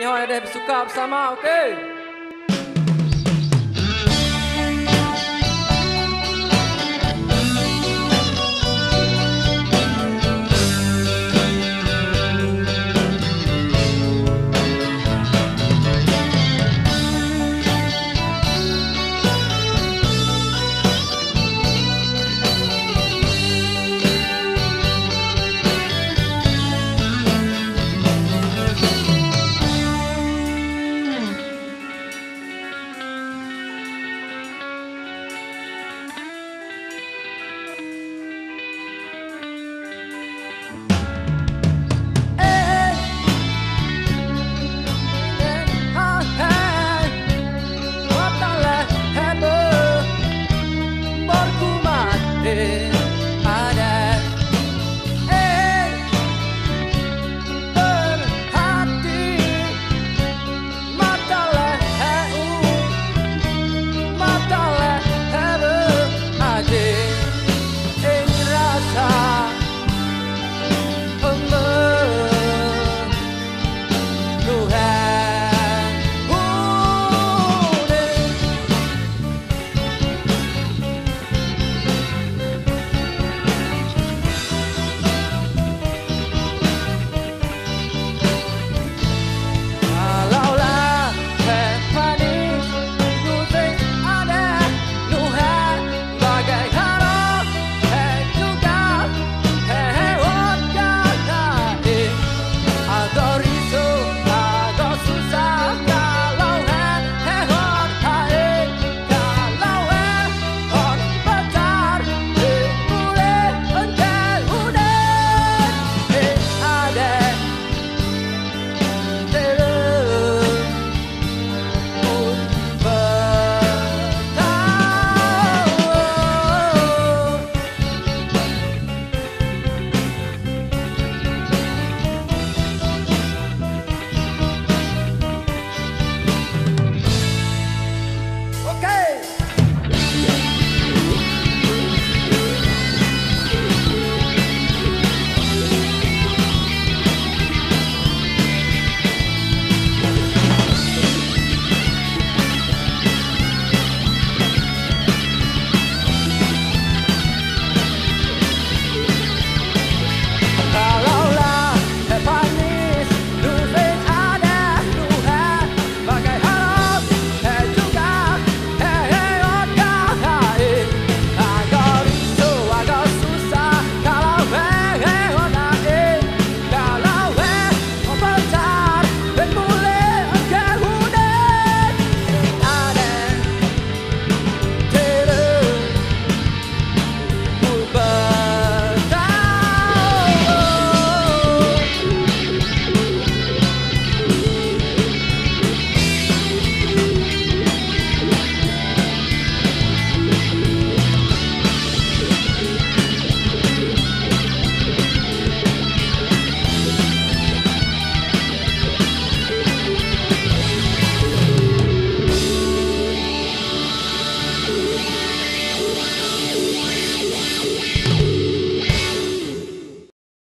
senhora é deve sucar o samal, ok?